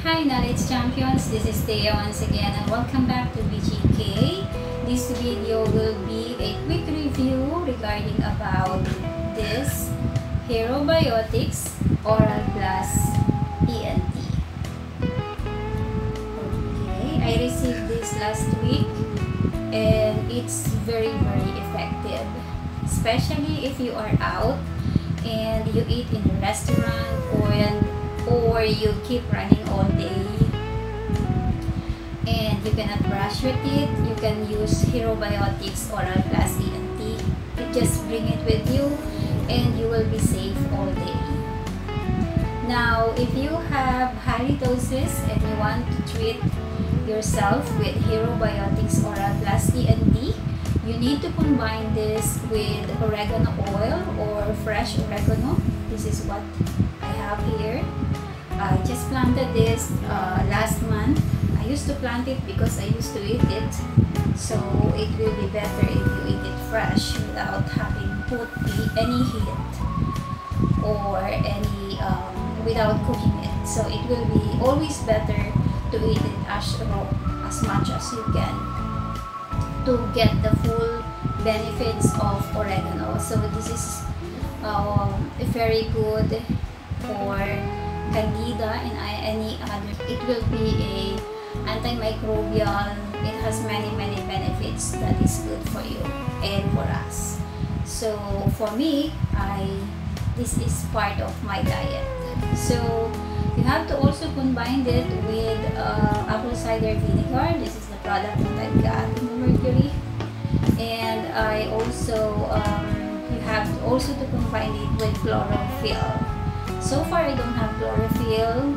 Hi Knowledge Champions, this is Thea once again and welcome back to VGK. This video will be a quick review regarding about this Herobiotics Oral Plus ENT. Okay, I received this last week and it's very very effective especially if you are out and you eat in a restaurant or or you keep running all day. And you cannot brush your teeth. You can use Herobiotics Oral Plus ENT you just bring it with you and you will be safe all day. Now if you have halitosis and you want to treat yourself with Herobiotics Oral Plus ENT you need to combine this with oregano oil or fresh oregano. This is what I have here I just planted this uh, last month. I used to plant it because I used to eat it. So it will be better if you eat it fresh without having put any heat or any um, without cooking it. So it will be always better to eat it as raw as much as you can to get the full benefits of oregano. So this is um, very good for candida and any other. It will be a antimicrobial. It has many many benefits that is good for you and for us. So for me, I this is part of my diet. So you have to also combine it with uh, apple cider vinegar. This is the product that I got mercury. And I also, um, you have also to combine it with chlorophyll. So far I don't have chlorophyll,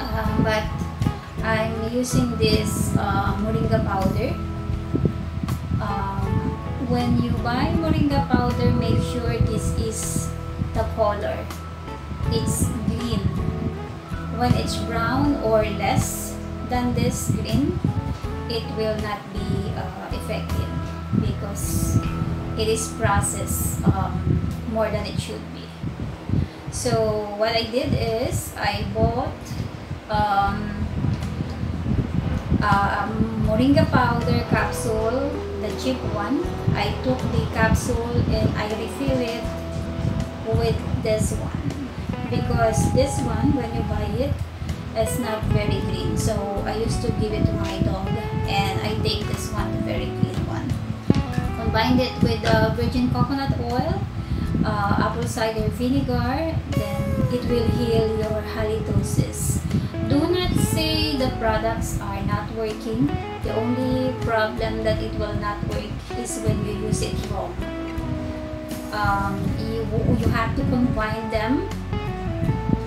uh, but I'm using this uh, moringa powder. Um, when you buy moringa powder, make sure this is the color. It's green. When it's brown or less than this green, it will not be uh, effective because it is processed um, more than it should be. So what I did is I bought um, moringa powder capsule, the cheap one. I took the capsule and I refill it with this one. Because this one when you buy it it's not very green so I used to give it to my dog and I take this one the very clean one. Combine it with uh, virgin coconut oil uh, apple cider vinegar then it will heal your halitosis do not say the products are not working the only problem that it will not work is when you use it wrong um, you, you have to combine them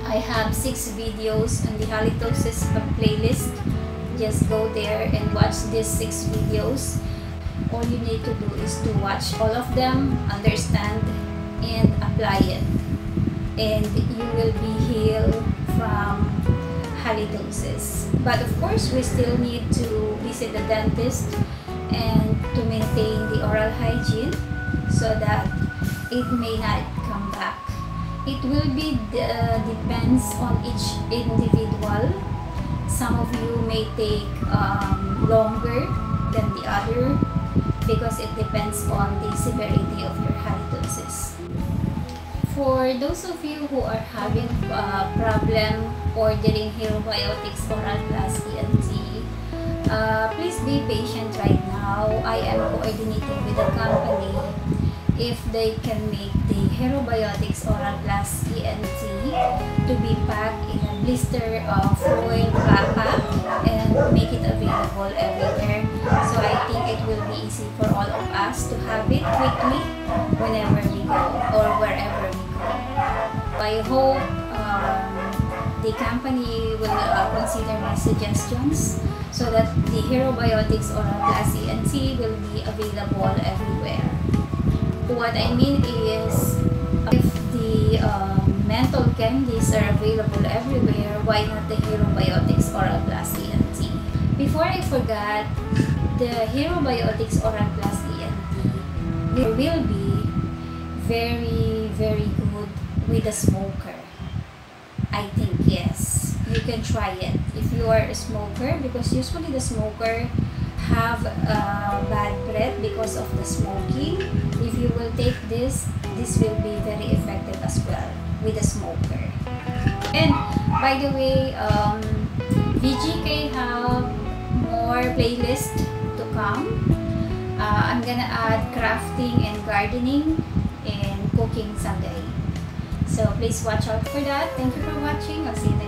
I have six videos on the halitosis playlist. Just go there and watch these six videos. All you need to do is to watch all of them, understand, and apply it. And you will be healed from halitosis. But of course, we still need to visit the dentist and to maintain the oral hygiene so that it may not come back it will be uh, depends on each individual some of you may take um, longer than the other because it depends on the severity of your halitosis for those of you who are having a uh, problem ordering Herobiotics Oral Plus ENT uh, please be patient right now I am coordinating with the company if they can make the Herobiotics Oral Plus ENT to be packed in a blister of foil backpack and make it available everywhere. So I think it will be easy for all of us to have it quickly whenever I hope um, the company will uh, consider my suggestions so that the Herobiotics Oral Plus ENT will be available everywhere what I mean is if the uh, mental candies are available everywhere, why not the Herobiotics Oral Plus ENT? Before I forgot, the Herobiotics Oral Plus ENT will be very, very with a smoker. I think yes. you can try it if you are a smoker because usually the smoker have uh, bad breath because of the smoking if you will take this this will be very effective as well with a smoker and by the way um, VGK have more playlist to come uh, I'm gonna add crafting and gardening and cooking someday so please watch out for that. Thank you for watching. I'll see you next time